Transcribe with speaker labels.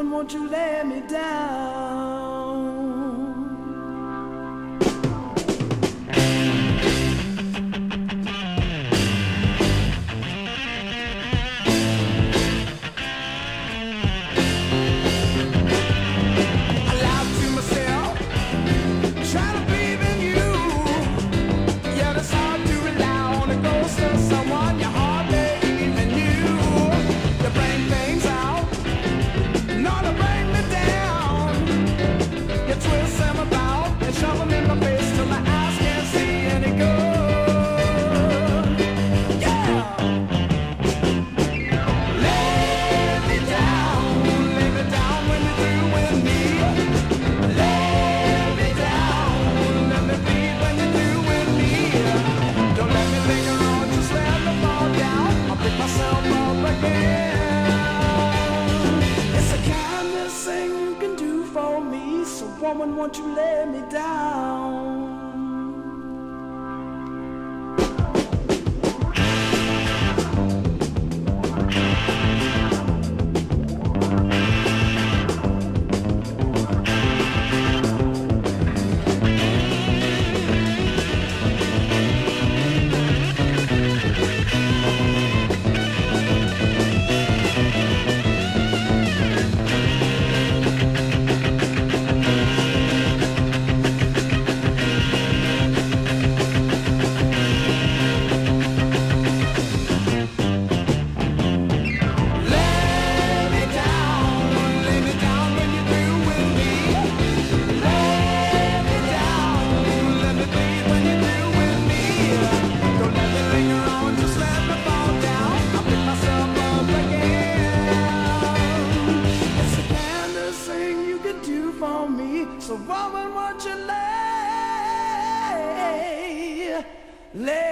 Speaker 1: Won't you let me down? woman, won't you lay me down? Let